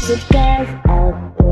should give up.